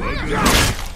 Let's.